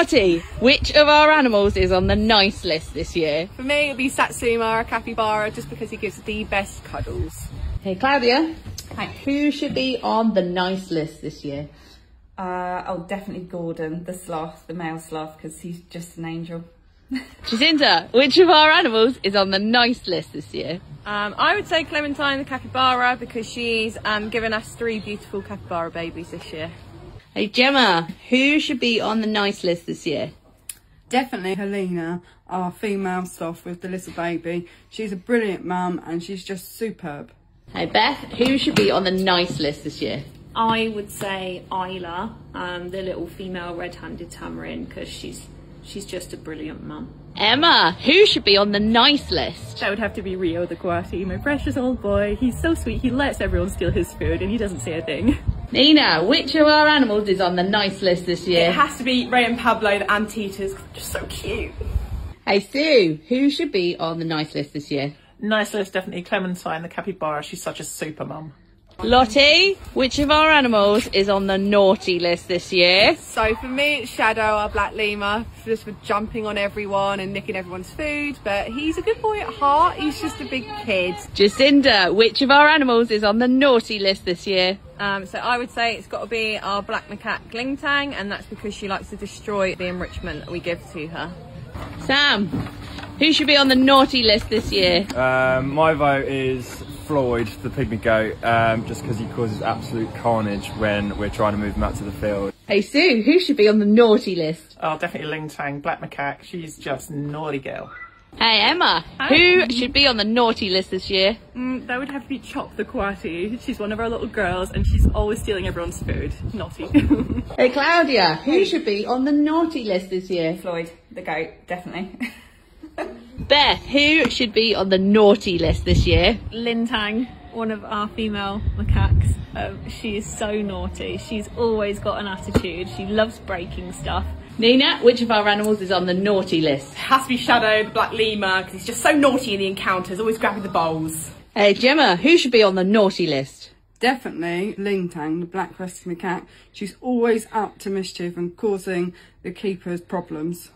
Lottie, which of our animals is on the nice list this year? For me, it'd be Satsuma, our capybara, just because he gives the best cuddles. Hey, Claudia. Hi. Who should be on the nice list this year? Uh, oh, definitely Gordon, the sloth, the male sloth, because he's just an angel. Jacinta, which of our animals is on the nice list this year? Um, I would say Clementine the capybara because she's um, given us three beautiful capybara babies this year. Hey, Gemma, who should be on the nice list this year? Definitely Helena, our female sloth with the little baby. She's a brilliant mum and she's just superb. Hey, Beth, who should be on the nice list this year? I would say Isla, um, the little female red-handed tamarin, because she's she's just a brilliant mum. Emma, who should be on the nice list? That would have to be Rio the Coati, my precious old boy. He's so sweet, he lets everyone steal his food and he doesn't say a thing. Nina, which of our animals is on the nice list this year? It has to be Ray and Pablo, the Anteaters, just so cute. Hey, Sue, who should be on the nice list this year? Nice list, definitely Clementine, the capybara. She's such a super mum. Lottie, which of our animals is on the naughty list this year? So for me, it's Shadow, our black lemur, just for jumping on everyone and nicking everyone's food. But he's a good boy at heart. He's just a big kid. Jacinda, which of our animals is on the naughty list this year? Um, so I would say it's got to be our black macaque Glingtang, and that's because she likes to destroy the enrichment that we give to her. Sam, who should be on the naughty list this year? Um, my vote is Floyd, the pygmy goat, um, just because he causes absolute carnage when we're trying to move him out to the field. Hey Sue, who should be on the naughty list? Oh, definitely Ling Tang, black macaque. She's just naughty girl. Hey Emma, who should be on the naughty list this year? Mm, that would have to be Chop the Coati. She's one of our little girls and she's always stealing everyone's food. Naughty. Hey Claudia, who should be on the naughty list this year? Floyd, the goat, definitely. Beth, who should be on the naughty list this year? Lintang, one of our female macaques, um, she is so naughty. She's always got an attitude. She loves breaking stuff. Nina, which of our animals is on the naughty list? Has to be Shadow, the black lemur, because he's just so naughty in the encounters, always grabbing the bowls. Hey Gemma, who should be on the naughty list? Definitely Lingtang, the black crested macaque. She's always up to mischief and causing the keepers problems.